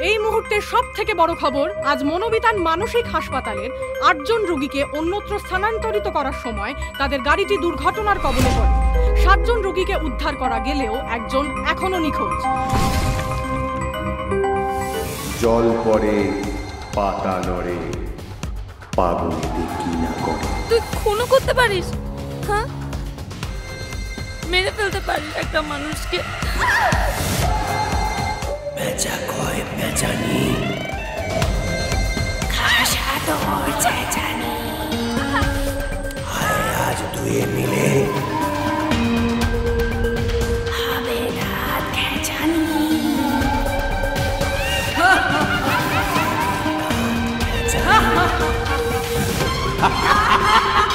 এই মুহূর্তের সব থেকে বড় খবর আজ মনোবিতান মানসিক হাসপাতালের আটজন রোগীকে অন্যত্র স্থানান্তরিত করার সময় তাদের গাড়িটি দুর্ঘটনার কবলে পড়ে। সাতজন রোগীকে উদ্ধার করা গেলেও একজন এখনও নিখোঁজ। জল পড়ে পাতা নড়ে পাগলিতে কি না করে? তুই খুনও করতে পারিস হ্যাঁ? মেরে ফেলতে পারিস একটা মানুষকে। বেচা কয় বেচানি খাসা তোর চেঁচানি হায় আজ দুয়ে মিলে হবে রাত খেঁচানি Ha ha ha!